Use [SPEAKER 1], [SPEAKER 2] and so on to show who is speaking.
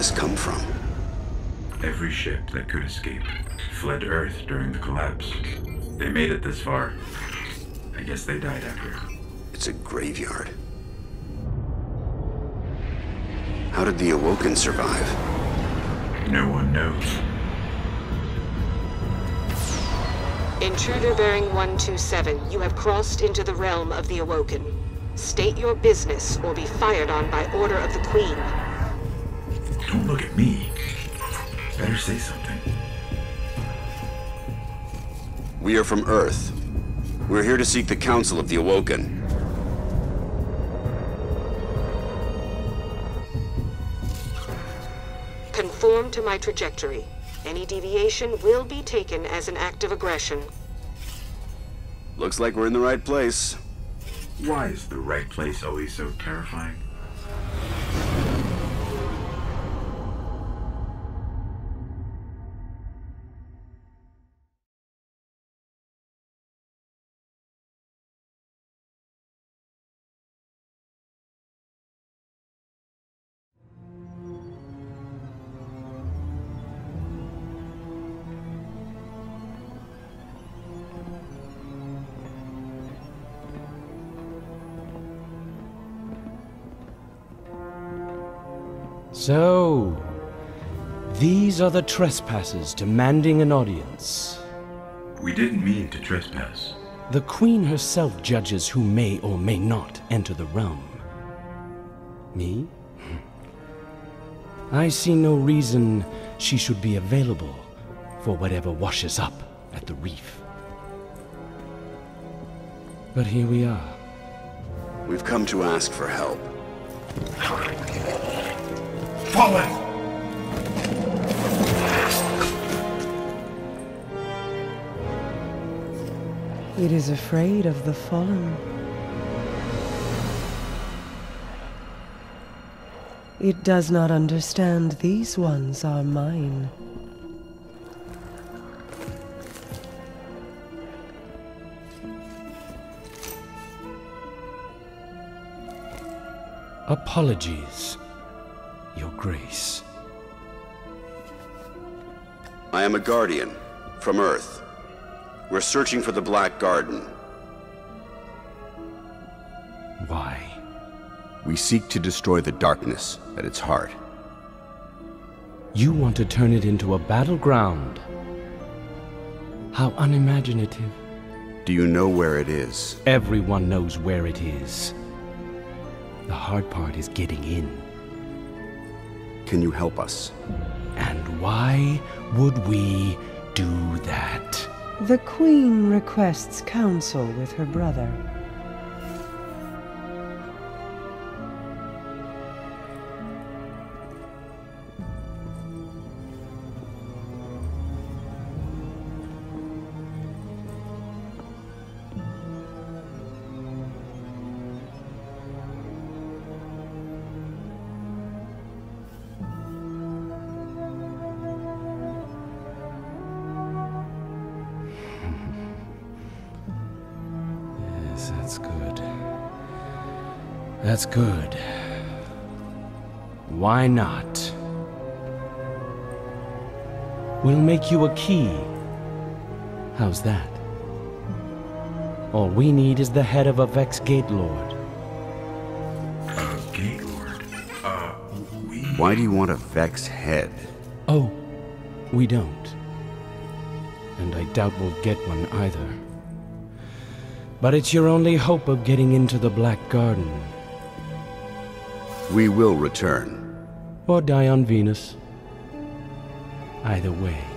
[SPEAKER 1] this come from?
[SPEAKER 2] Every ship that could escape fled Earth during the collapse. They made it this far. I guess they died out here.
[SPEAKER 1] It's a graveyard. How did the Awoken survive?
[SPEAKER 2] No one knows.
[SPEAKER 3] Intruder bearing 127, you have crossed into the realm of the Awoken. State your business or be fired on by order of the Queen.
[SPEAKER 2] Don't look at me. Better say something.
[SPEAKER 1] We are from Earth. We're here to seek the Council of the Awoken.
[SPEAKER 3] Conform to my trajectory. Any deviation will be taken as an act of aggression.
[SPEAKER 1] Looks like we're in the right place.
[SPEAKER 2] Why is the right place always so terrifying?
[SPEAKER 4] So, these are the trespassers demanding an audience.
[SPEAKER 2] We didn't mean to trespass.
[SPEAKER 4] The Queen herself judges who may or may not enter the realm. Me? I see no reason she should be available for whatever washes up at the reef. But here we are.
[SPEAKER 1] We've come to ask for help.
[SPEAKER 2] Fallen!
[SPEAKER 5] It is afraid of the fallen. It does not understand these ones are mine.
[SPEAKER 4] Apologies, Your Grace.
[SPEAKER 1] I am a Guardian, from Earth. We're searching for the Black Garden.
[SPEAKER 4] Why?
[SPEAKER 1] We seek to destroy the darkness at its heart.
[SPEAKER 4] You want to turn it into a battleground. How unimaginative.
[SPEAKER 1] Do you know where it is?
[SPEAKER 4] Everyone knows where it is. The hard part is getting in.
[SPEAKER 1] Can you help us?
[SPEAKER 4] And why would we do that?
[SPEAKER 5] The Queen requests counsel with her brother.
[SPEAKER 4] That's good. That's good. Why not? We'll make you a key. How's that? All we need is the head of a Vex Gate Lord.
[SPEAKER 2] Uh, Gate Lord. Uh, we...
[SPEAKER 1] Why do you want a Vex head?
[SPEAKER 4] Oh, we don't. And I doubt we'll get one either. But it's your only hope of getting into the Black Garden.
[SPEAKER 1] We will return.
[SPEAKER 4] Or die on Venus. Either way.